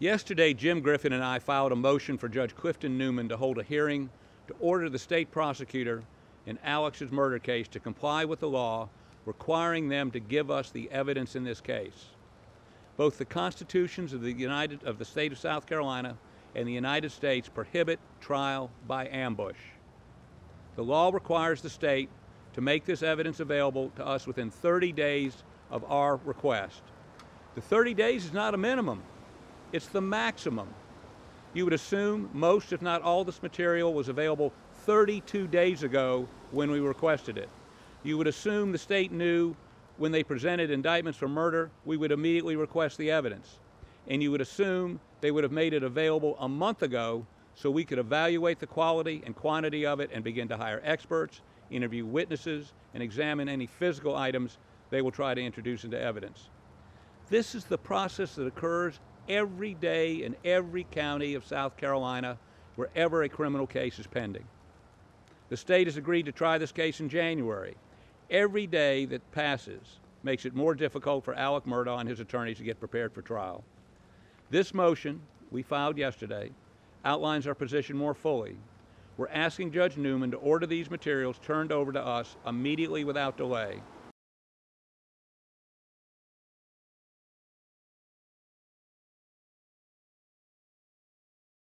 Yesterday, Jim Griffin and I filed a motion for Judge Clifton Newman to hold a hearing to order the state prosecutor in Alex's murder case to comply with the law requiring them to give us the evidence in this case. Both the constitutions of the United of the state of South Carolina and the United States prohibit trial by ambush. The law requires the state to make this evidence available to us within 30 days of our request. The 30 days is not a minimum, it's the maximum. You would assume most, if not all, this material was available 32 days ago when we requested it. You would assume the state knew when they presented indictments for murder, we would immediately request the evidence. And you would assume they would have made it available a month ago so we could evaluate the quality and quantity of it and begin to hire experts, interview witnesses, and examine any physical items they will try to introduce into evidence. This is the process that occurs every day in every county of South Carolina wherever a criminal case is pending. The state has agreed to try this case in January. Every day that passes makes it more difficult for Alex Murdaugh and his attorneys to get prepared for trial. This motion, we filed yesterday, outlines our position more fully. We're asking Judge Newman to order these materials turned over to us immediately without delay